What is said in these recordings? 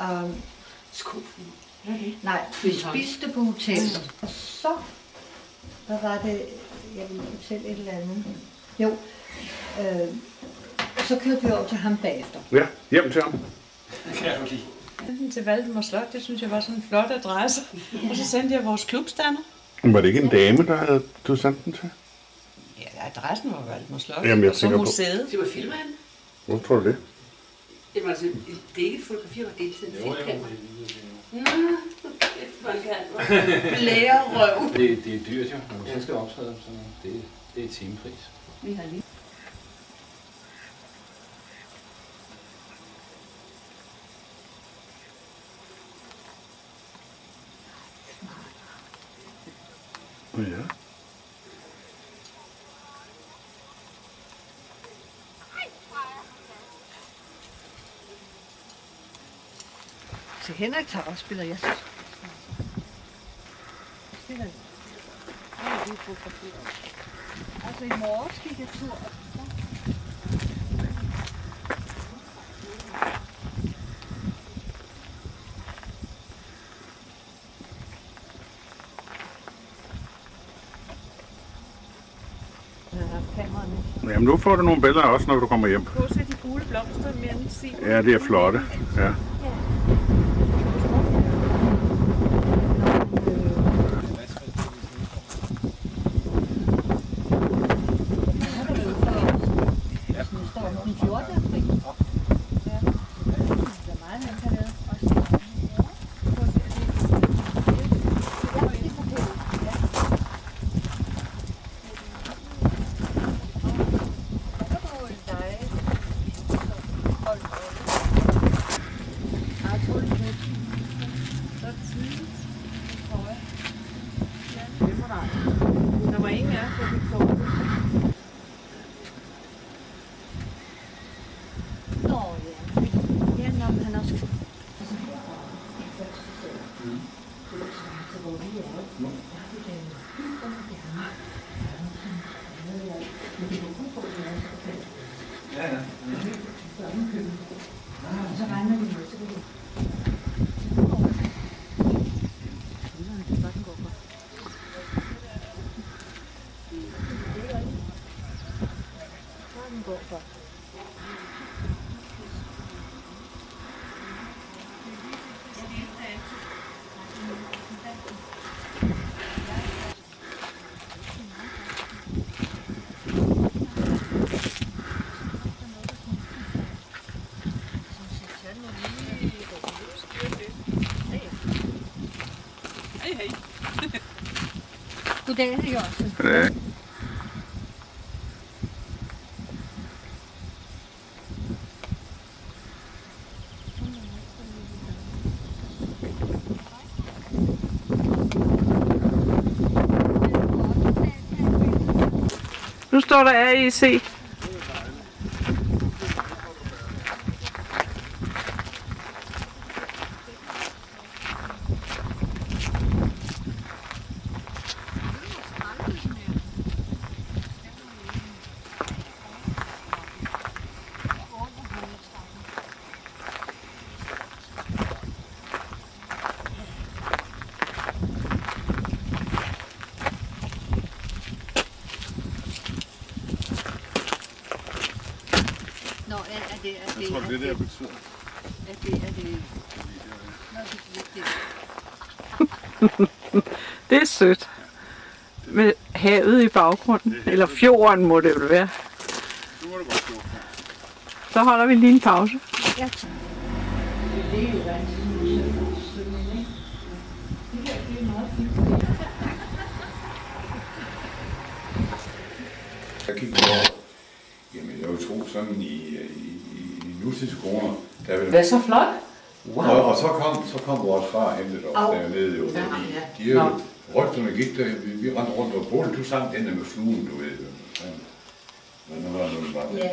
Um, Skofugl. nej, vi spiste på hotellet. Og så, hvad var det, jeg ville fortælle et eller andet. Jo, øh, så kørte vi over til ham bagefter. Ja, hjem til ham. Det kan jeg jo lide. Den til Valdemar Slot, det synes jeg var sådan en flot adresse. Og så sendte jeg vores klubstander. Var det ikke en dame, der havde du sendt den til? Ja, adressen var Valdemar Slot. Jamen, jeg og så tænker på- museet. Det var filmet han. Hvor tror du det? Jamen altså, det er ikke et fotografi, det er sådan en filmkamera. Nå, hvor kan Blærerøv. Det, det er dyrt jo, når man så skal optræde, så det, det er timepris. Vi har lige Ja. Til Henrik tager også spiller jeg. Spiller Altså i morges gik jeg tur. Jamen, nu får du nogle billeder også, når du kommer hjem. Prøv at se de gule blomster med en sig. Ja, det er flotte. Ja. Den 14. april. Ja. Der er meget, han kan lave. Også. Ja, det fortæller. Ja. Der kan du lege. Hold Jeg tror, det er så tidligt. tror jeg. Ja, det må der. Der var ingen af os, der fik sovet. Nå ja. Ja, nå, men han også... Så regner vi med, så kan vi... Den går for. Hej, hej. Goddag, Nu står der AEC. Nå, er, er det... Er det, jeg tror, det er det, der betyder. Er det... Er det... Nå, det, det, det, Det er sødt. Med havet i baggrunden. Eller fjorden må det jo være. Nu må du godt stå. Så holder vi lige en pause. ja. Det er jo ikke? Det det er meget fint. Jeg gik på, jamen jeg vil tro sådan i, i, i, i nutidskroner, der vil, Hvad så flot? Wow. og, og så kom, så kom vores far og hentede os Au. dernede jo. Ja, De, ja. de er jo, rygterne gik der, vi, vi rendte rundt og boede, du sang den der med fluen, du ved. Ja. Men nu var det bare Ja,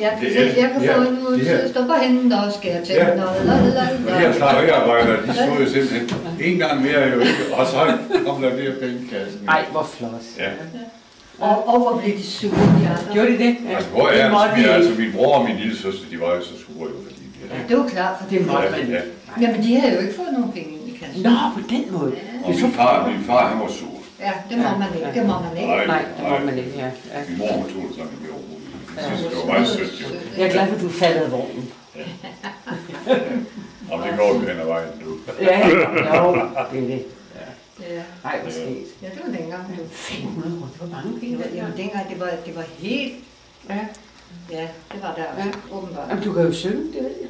jeg, Det jeg, jeg kan ja, få en ud til stå på hænden og skære tænder. Ja. Og de her la. slageriarbejdere, de stod jo simpelthen en gang mere jo ikke, og så kom der det her pengekassen. Ej, hvor flot. Ja. Og, og hvor blev de sure, de andre. Gjorde de det? Altså, hvor det er måtte vi? de Altså, ikke. min bror og min lille søster, de var jo så sure jo, fordi de Ja, det var klart, for det Det måtte måtte man. Ja, man. ja. Jamen, de havde jo ikke fået nogen penge ind i kassen. Nå, på den måde. Og min far, min far, han var sur. Ja, det må man ikke. Det må man ikke. Nej, det må man ikke, ja. ja. Min mor, hun tog det sådan, det var Jeg synes, det var meget sødt, jo. Jeg er glad for, at du faldet af vognen. Og det går jo hen ad vejen nu. Ja, jo, det er det. Ja, Nej, hvor sket. ja det var dengang. du. 500 kroner, det var mange Det penge. var, det der. dengang, det var, det var helt... Ja. Ja, det var der også, åbenbart. Jamen, du kan jo synge, det ved jeg.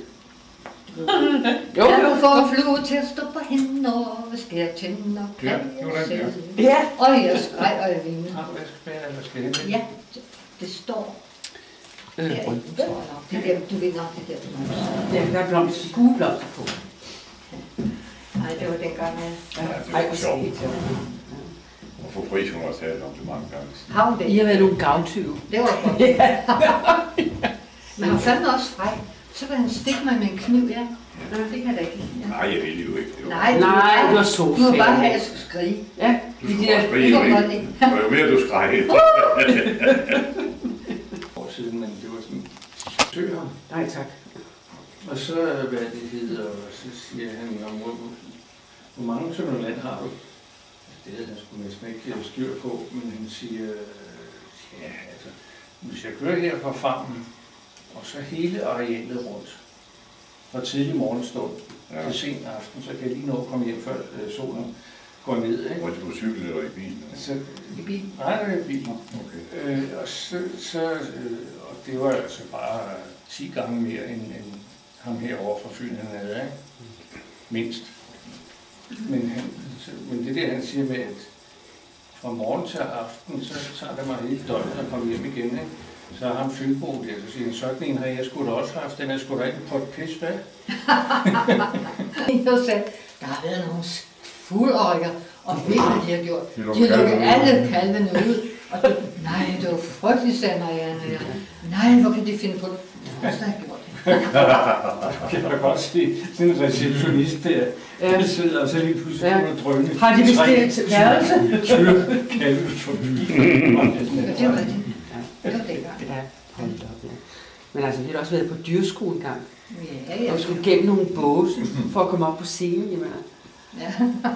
Jo, jo, du få en flue til at stå på hænder, hvis skal jeg tænde og Ja, kan var jeg ja. selv? Ja. Og jeg skreg, og jeg vinede. Har du vaskebær, eller skal jeg Ja, det, det står Øh, jeg nok. Det der, du ved nok, det der blomster. Ja, der er blomster, skueblomster på. Nej, det var dengang, jeg... Ja, det Ej, var hvor sjovt. Og for pris, hun har talt om det mange gange. Har hun I det? har været nogle gavtyve. Det var godt. Men han fandt også fræk. Så vil han stikke mig med en kniv, ja. Nej, det kan jeg da ikke. Ja. Nej, jeg ville jo ikke. Det var. Nej, du Nej, bare- det var så Du må bare have, at jeg skal skrige. Ja, Du skulle der, også skrige, det var ikke. ikke. Og jo mere du skreg. år siden, men det var sådan ham. nej tak. Og så, hvad det hedder, og så siger han, "Nå, hvor, mange tønder land har du? Det havde han sgu næsten ikke styr på, men han siger, ja, altså, hvis jeg kører her fra farmen, og så hele arealet rundt, fra tidlig morgenstund Ja. til sen aften, så kan jeg lige nå at komme hjem, før øh, solen går ned. Ikke? Hvor du på cykel eller i bilen. Så, I bilen. nej, det er bilen. Okay. Øh, og så, så øh, og det var altså bare 10 gange mere end, end ham herovre fra Fyn, han havde, ikke? Mindst. Men, han, så, men det der, han siger med, at fra morgen til aften, så tager det mig hele døgnet at komme hjem igen, ikke? Så har han Fynbo der, så siger han, sådan en har jeg sgu da også haft, den er sgu da ikke på et pis, hvad? Jeg sagde, der har været nogle fuldøjer, og ved hvad de har gjort? De har lukket alle kalvene ud. Og det, nej, det var frygteligt, sagde Marianne. Ja. Nej, hvor kan de finde på det? Det har jeg gjort. Jeg kan da godt se sådan en receptionist der, Ja. der sidder og så lige pludselig Ja. ja. drønne. Har de bestilt værelse? Tyr, kalve forbi. Ja, det var det. Det var dengang. Ja, hold da op, ja. Men altså, vi har også været på dyrskole en gang. Ja, ja. Og vi skulle gennem nogle båse for at komme op på scenen, jamen. ja.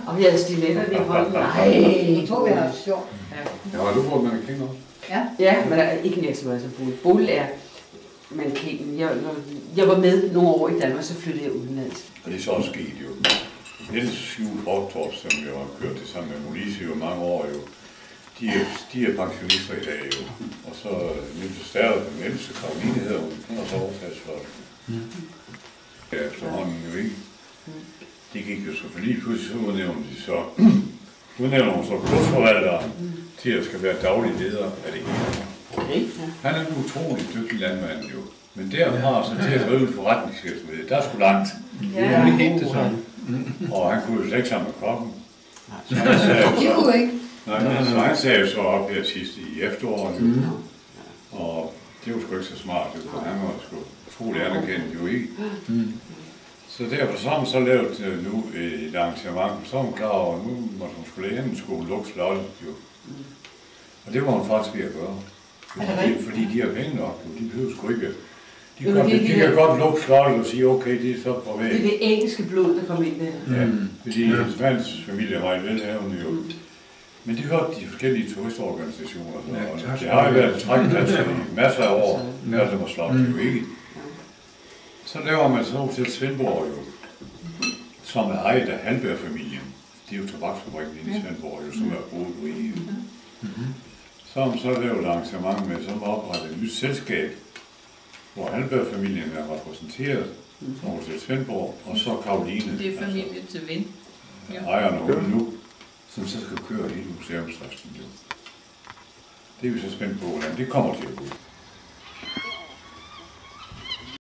Og vi havde stiletter i hånden. Ej, jeg tror, vi har haft sjovt. Ja, og du får man kende også. Ja. Ja, men der er ikke nær så meget som Bull. Bull er mankenen. Jeg, jeg var med nogle år i Danmark, så flyttede jeg udenlands. Og det er så også sket jo. Niels Juhl Hortorp, som jo har kørt det sammen med Molise jo mange år jo, de er, de er pensionister i dag jo. Og så Niels Stærre, den ældste Karoline hedder hun, hun har så overtaget for ja, efterhånden jo ikke. Det gik jo så for lige pludselig så udnævnte de så, udnævner hun så godsforvalteren til at skal være daglig leder af det hele. Okay. Han er en utrolig dygtig landmand jo. Men derfra så til at drive en forretningsvirksomhed, der er sgu langt. Ja. Det er ikke helt det samme. Og han kunne jo slet ikke sammen med kokken. Så han sagde, De kunne ikke. nej, så han sagde jo så op her sidst i efteråret jo. Og det var sgu ikke så smart, jo, for han var sgu utrolig anerkendt jo ikke. Så derfor så har man så lavet øh, nu et arrangement, så er hun klar over, at nu måtte hun skulle læge, skulle lukke slottet jo. Og det var hun faktisk ved at gøre. Fordi, fordi de har penge nok, jo. de behøver sgu ikke. De, Jo, kan, det er de, kan godt lukke slottet og sige, okay, det er så privat. Det er det engelske blod, der kom ind der. Ja, fordi hans mands familie er meget velhavende jo. Men det hørte de forskellige turistorganisationer. Så, Ja, og det har jo været et trækplads i masser af år, når det var slået jo ikke. Så laver man så til Svendborg jo, som er ejet af Halberg-familien. Det er jo tobaksfabrikken inde i Svendborg, jo, som er boet i. jo. Så har man så lavet et arrangement med, som oprettet et nyt selskab, hvor Halberg-familien er repræsenteret, og Hotel Svendborg, og så Karoline. Det er familie til ven. Altså, ejerne over nu, som så skal køre hele museumsdriften. Det er vi så spændt på, hvordan det kommer til at gå.